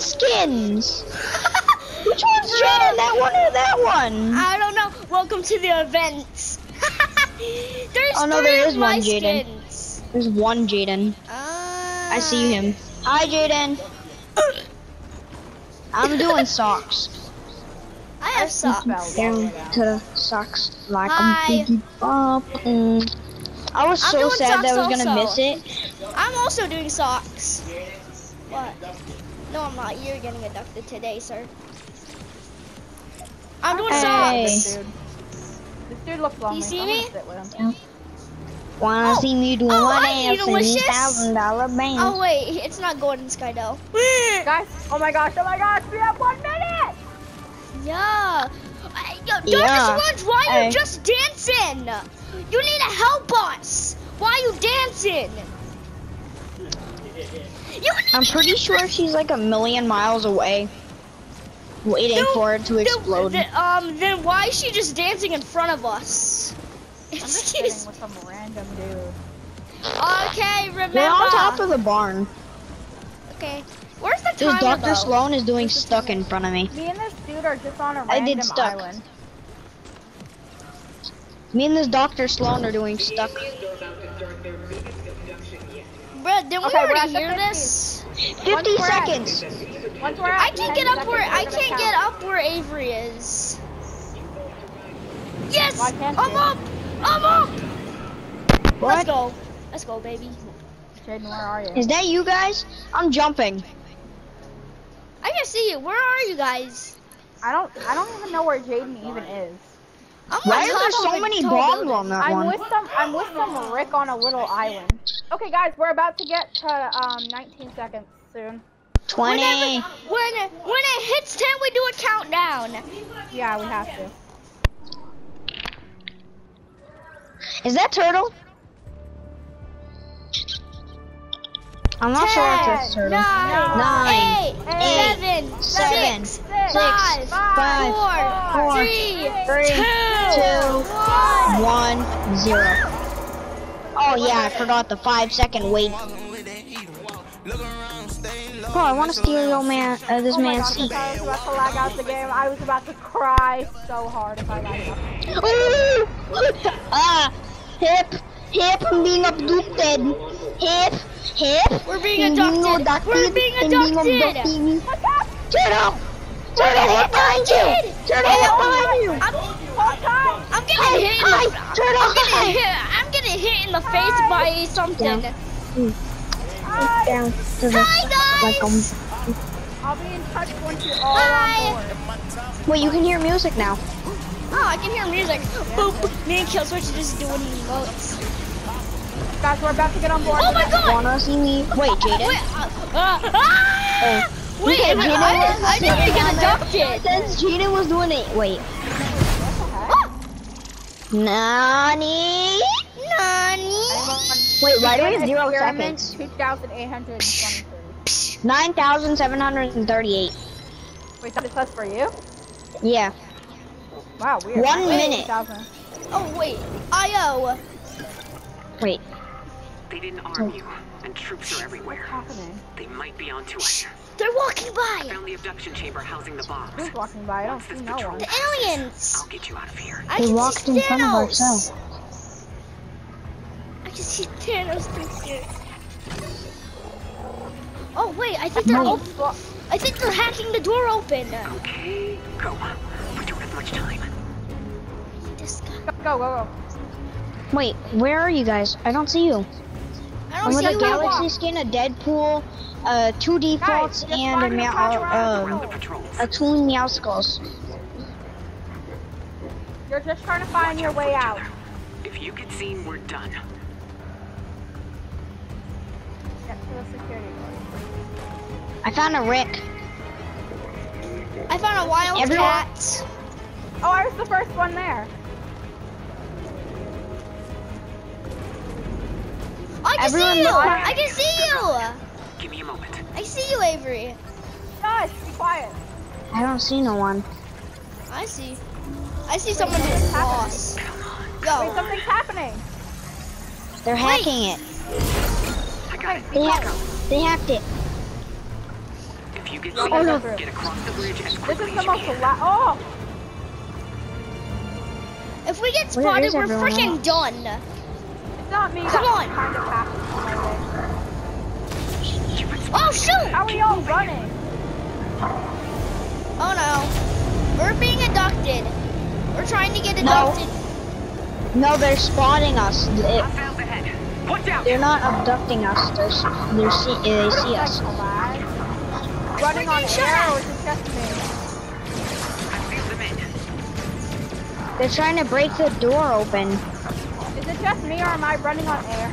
skins. Which one's Jaden? That one or that one? I don't know. Welcome to the events. There's Oh, no, there is one Jaden. There's one Jaden. Uh, I see him. Hi, Jaden. I'm doing socks. I have socks. Down to socks like Hi. I'm. I was I'm so sad that I was gonna miss it. I'm also doing socks. What? No, I'm not. You're getting abducted today, sir. I'm doing Hey. socks. Dude. This dude looks lonely. You see I'm me? gonna sit with him. Wanna Oh. see me do Oh, one hi, dance in Delicious. these thousand dollar band? Oh wait, it's not Golden Skydell. Guys, oh my gosh, oh my gosh, we have one minute! Yeah. I- Yo, Dr. Yeah. Solange, why are Hey. you just dancing? You need to help us. Why are you dancing? You need I'm pretty sure she's like a million miles away, waiting No, for it to Then- explode. then- um, then why is she just dancing in front of us? I'm just sitting Excuse with some random dude. Okay, remember. They're on top of the barn. Okay. Where's the This timer, Dr. though? Slone is doing Where's stuck timer? in front of me. Me and this dude are just on a random I did stuck. island. Me and this Dr. Slone are doing stuck. Bruh, didn't Okay, we already hear 50s. this? 50 Once we're at- seconds. Once we're at I can't get up where I can't count. get up where Avery is. Yes! Why can't I'm you? up! I'm up! Let's go. Let's go, baby. Jaden, where are you? Is that you guys? I'm jumping. I can see you. Where are you guys? I don't I don't even know where Jaden even is. I'm Why on are there so many bombs building. on that I'm one? with some I'm with some Rick on a little island. Okay guys, we're about to get to um 19 seconds soon. 20. Whenever, when, it- when it hits 10, we do a countdown. Yeah, we have to. Is that turtle? I'm not sure if that's turtle. nine, Nine, eight, eight, seven, seven, six, six, five, five, four, four, three, three, two, two, one. One, zero. Oh yeah, I forgot the five second wait. Oh, I want to steal your man, uh, this Oh man's gosh, seat. I was about to lag out the game, I was about to cry so hard if I lagged out. Ooh! ah, hip, hip, I'm being abducted. Hip, hip. We're being I'm abducted. We're being abducted. abducted. What's? Turtle! Turtle, hit behind you! Turtle, hit behind you! I'm, I'm getting hit. In the, turtle, I'm getting hit. I'm getting hit in the face by something. Hi. Down to the, Hi, like, um, I'll be in touch once you're all Hi. wait, you can hear music now. Oh, I can hear music. Boop. Me and Killswitch just doing emotes. Guys, we're about to get on board. Oh my god! Wanna see me? Wait, Jaden. Wait, uh, uh, ah! Wait, Okay, I, Jaden I, I didn't even get It adopted. says Jaden was doing it. Wait. Nani? Nani? Wait, why do we have zero seconds? 2,823. 9,738. Wait, that is us for you? Yeah. Wow, weird. One minute. 2,000. Oh wait, Io. Wait. They didn't arm oh. you, and troops are everywhere. What's happening? They might be onto us. They're walking by. I Found the abduction chamber housing the bombs. Who's walking by? I don't see no one. The aliens. I'll get you out of here. I They can walked see in front of Thanos. ourselves. I can see Thanos through here. Oh wait, I think they're op- Well, I think they're hacking the door open. Okay, go. We don't have much time. Go, go, go. Wait, where are you guys? I don't see you. I I'm with a galaxy skin, a Deadpool, uh, two defaults, just and a find meow, uh, um, a two meow skulls. You're just trying to find your way out. If you get seen, we're done. Get to the security door. I found a Rick. I found a wild Everyone- cat. Oh, I was the first one there. Can Everyone see you. look- I can see you. Give me a moment. I see you, Avery. Guys, be quiet. I don't see no one. I see. I see someone just lost. Wait, Yo. something's happening. They're hacking it. I got it. They, Let's ha- they hacked it. If If you get Oh, no. get across the bridge as This quickly is the you most can. la- Oh! If we get spotted, we're freaking done. It's not me Come that on. kind of passes Oh shoot! How are we all running? Oh no. We're being abducted. We're trying to get No. abducted. No, they're spotting us. They- Hostiles ahead. Watch out! They're not abducting us. They're, they're see, they see us. Like, running on getting air shot. is just me? I sealed them in. They're trying to break the door open. Is it just me or am I running on air?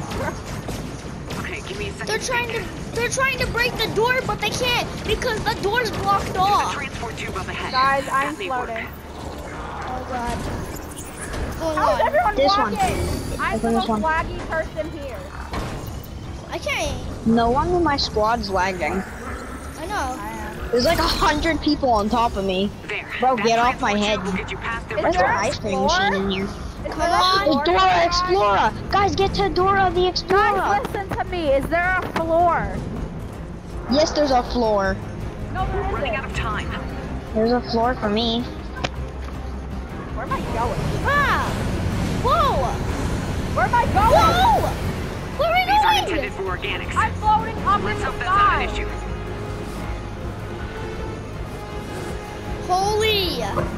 Okay, give me a second. They're trying to they're trying to break the door, but they can't because the door's blocked There's a off. transport tube up ahead. Guys, I'm That work. floating. Oh god. What's going How is on? everyone This one. I'm the Open most this one. laggy person here. I can't. No one in my squad's lagging. I know. I. There's like a hundred people on top of me. There. Bro, That get off my head. tube will get you past their Is Where's there ice cream machine in here? Is Come on. The Dora guys? Explorer! Guys, get to Dora the Explorer! Guys, listen to me. Is there a floor? Yes, there's a floor. No, there Running out isn't. of time. There's a floor for me. Where am I going? Ah! Whoa! Where am I going? Whoa! Where These are are we intended going? for organics. I'm floating up in Let's the hope that's not an issue. Holy!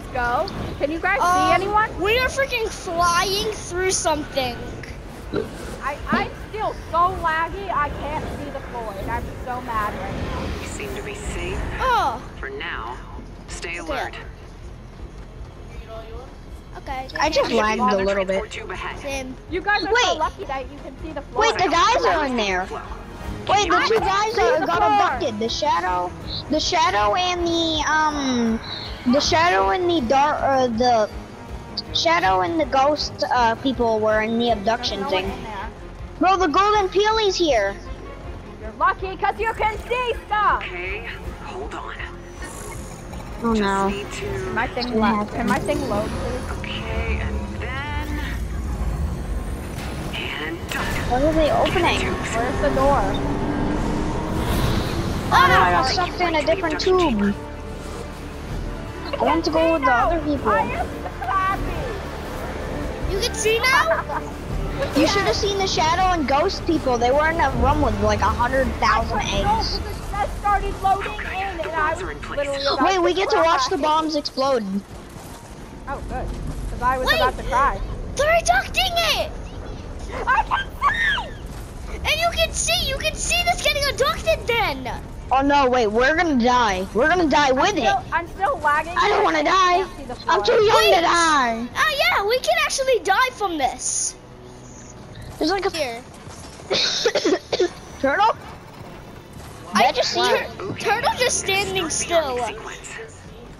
Guys go? Can you guys see Um, anyone? We are freaking flying through something. I, I'm still so laggy, I can't see the floor, and I'm so mad right now. We seem to be safe Oh, for now. Stay Stay alert. okay. I just There lagged a little bit. transport. Same. You guys are so Wait. lucky that you can see the floor. Wait, the guys are in there. Wait, the two guys are, got floor. abducted. The shadow, the shadow, and the um, the shadow and the dark, uh, the shadow and the ghost uh people were in the abduction no thing. one. Bro, the golden peely's here. You're lucky because you can see stuff. Okay, hold on. Oh Just no. need to. Can my thing What load? happened? Can my thing load, please? Okay, and then. And done. What are they opening? Where's the door? Oh no, I got sucked in a different tube. I want to go with the other people. I am so. You can see now? You should have seen the shadow and ghost people. They were in a room with like a hundred thousand I couldn't go eggs. because it started loading Okay, in, and I was literally Wait, we get to watch the bombs explode. Oh, good. Because I was Wait. about to cry. They're abducting it! I can see! And you can see, you can see this getting abducted then! Oh no, wait, we're gonna die. We're gonna die with it. Still, I'm still lagging. I don't want to die. can't see the I'm too young Wait. to die. Ah yeah, we can actually die from this. There's like a Here. turtle. I I just see Tur- Turtle just standing still.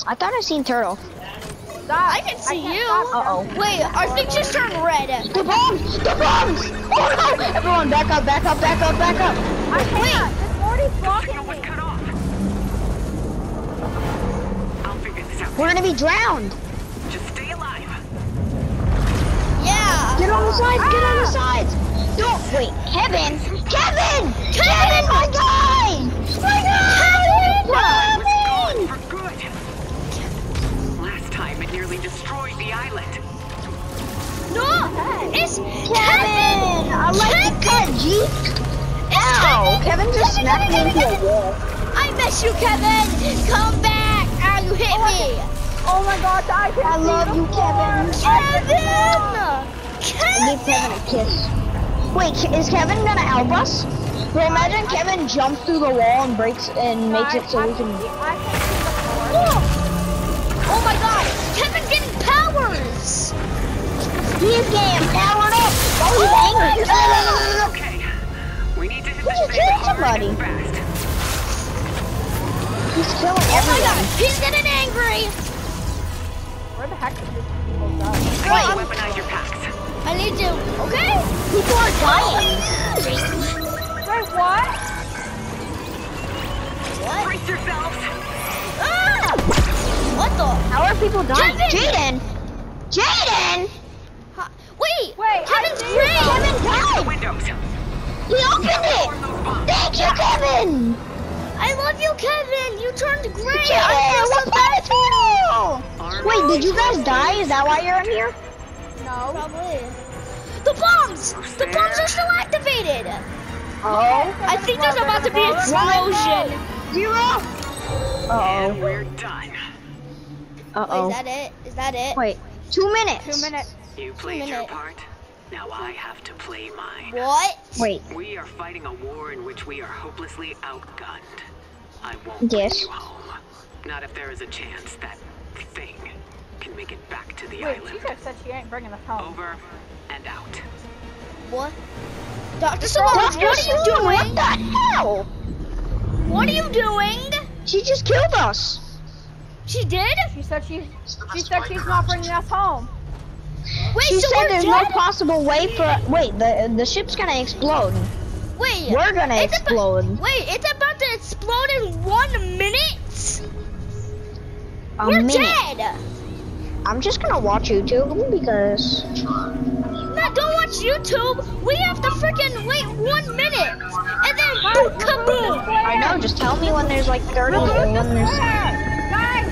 I thought I seen turtle. Stop. I can see can't you. Uh-oh. Wait, our thing just turned red. The bombs! The bombs! Oh no! Everyone, back up! Back up! Back up! Back up! I can't. We're gonna be drowned. Just stay alive. Yeah. Get on the sides! Get on the Ah! sides! Don't wait, Kevin! Kevin! Kevin, my guy! My guy! Was Kevin! gone for good. Last time it nearly destroyed the island. No, it's Kevin! Kevin. I like the cut, G. Ow! Kevin. Kevin just smacked me into a wall. I miss you, Kevin. Come back. Ah, you hit me. Oh my god, I can I love you, floor. Kevin. Kevin. Give Kevin a kiss. Wait, is Kevin gonna help us? Bro, imagine Kevin jumps through the wall and breaks and makes it so we can. see- I can see the Oh my God, Kevin's getting powers. He's getting powered up. Oh, he's angry. Kill hard somebody. and. He's killing Oh my God, he's getting angry. Where the heck did this people go? Go I'm- weaponize your packs. I need to. Okay. People are dying. Wait, what? What? Brace yourselves. Ah! What the? How are people dying? Kevin! Jaden! Jaden! Wait. Wait, Kevin's I great. Kevin died! Windows. He opened it! Thank you, Kevin! I love you, Kevin. You turned great. Kevin, I what's that for? Wait, did you guys die? Is that why you're in here? No. Probably. The bombs! The bombs are still activated! Oh. I think there's about to be an explosion. Zero? And Uh-oh. we're done. Uh-oh. is that it? Is that it? Wait, two minutes. Two minutes. You played your part. Now I have to play mine. What? Wait, We are fighting a war in which we are hopelessly outgunned. I won't Yes. bring you home. Not if there is a chance that thing can make it back to the Wait, island. she just said she ain't bringing us home. Over and out. What? Dr. Salon, what are you doing? What the hell? What are you doing? She just killed us. She did? She said she she said she's not bringing us home. Wait, She so said there's dead? no possible way for. Wait, the the ship's gonna explode. Wait. We're gonna it's abo- explode. wait, it's about to explode in one minute? A we're minute. dead. I'm just gonna watch YouTube because. No, don't watch YouTube. We have to freaking wait one minute. And then boom, kaboom. I know. Just tell me when there's like 30. When there's... Guys,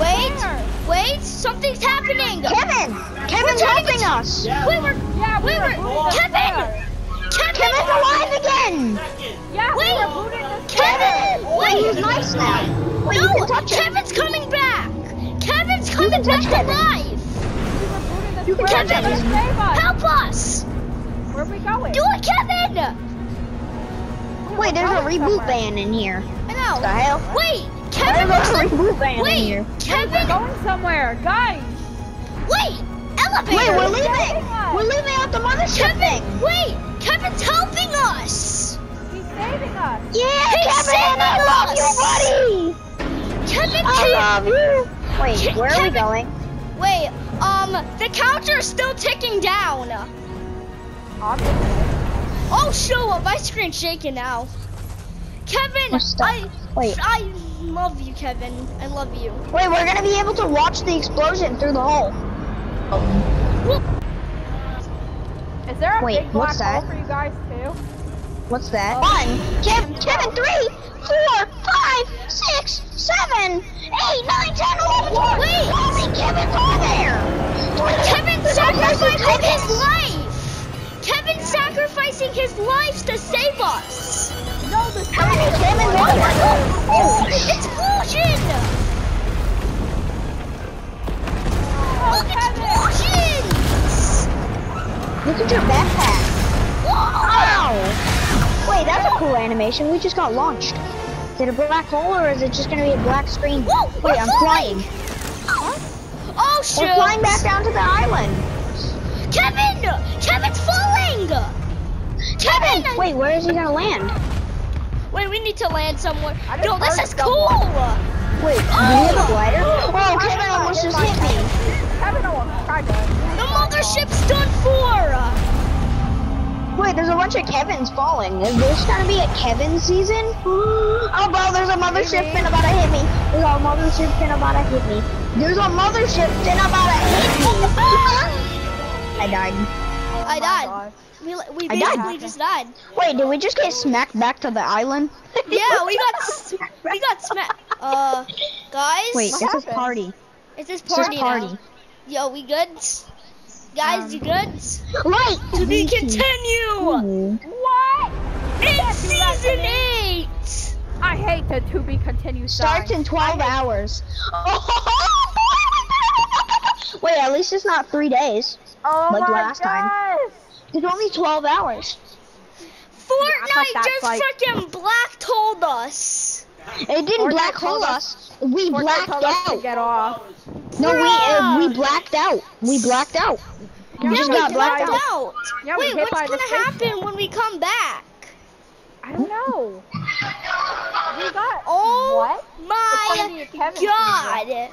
Wait, square. Wait, something's happening. Kevin, Kevin's helping us. Wait, we're, Yeah, we were we're, Kevin. Kevin, Kevin's alive again. Yeah, we Wait. were booting the Kevin, Wait, wait. he's nice now. Wait, No, can touch him. Kevin's coming back. Kevin's coming back to Kevin. life. We were booting You can square. touch Kevin, him. Help us. Where are we going? Do it, Kevin. Wait, there's a reboot somewhere. ban in here. I know. The hell? Wait, Kevin looks like. Wait, here. We're going somewhere, guys. Wait, elevator. Wait, we're leaving. We're leaving out the mothership Kevin, thing. wait, Kevin's helping us. He's saving us. Yeah, He's Kevin, saving I love us. you, buddy. Kevin I love you. Wait, Ke- where are we going? Wait, um, the counter is still ticking down. Obviously. Oh, show up! My screen's shaking now. Kevin? I, Wait. I love you, Kevin. I love you. Wait, we're gonna be able to watch the explosion through the hole. Is there a Wait, big black what's hole that? for you guys too? What's that? Oh. One, Kev, Kevin, three, four, five, six, seven, eight, nine, ten, eleven, twelve. Wait. Holy Kevin's on there. Kevin There's sacrificing Kevin. his life. Kevin sacrificing his life to save us. No, the How many Kevin's on animation. We just got launched. Is it a black hole or is it just gonna be a black screen? Whoa, Wait, we're I'm flying. flying. Oh shoot! We're flying back down to the island. Kevin! Kevin's falling! Kevin! Wait, where is he gonna land? Wait, we need to land somewhere. I Yo, this is someone. cool! Wait, do we have a oh! glider? Oh, oh Kevin almost just hit me. Kevin almost tried to. The mothership's done for! Wait, there's a bunch of Kevins falling. Is this gonna be a Kevin season? Oh, bro, there's a mothership Maybe. fin about to hit me. There's a mothership fin about to hit me. There's a mothership fin about to hit me. I died. I Oh died. We, we I died. basically just died. Wait, did we just get smacked back to the island? Yeah, we got we got smacked. Uh, guys, Wait, it's this happened? party. it's this It's this party, party. now. Yo, we good? Guys, Um, you good? Light To be continue Hmm. What? in Can't do that to season eight. I hate the to be continued Starts sign. in 12 hours. Wait, at least it's not three days. Oh like my last time. It's only 12 hours. Fortnite that's just like- freaking black told us. It didn't Fortnite black hole us- us. We Fortnite blacked told us to out. get off. No, we uh, we blacked out. We blacked out. We Yeah, just we got blacked blacked out. out. Yeah, we Wait, hit what's by the gonna spaceship. happen when we come back? I don't know. We got Oh what? It's gonna be my a Kevin god! season.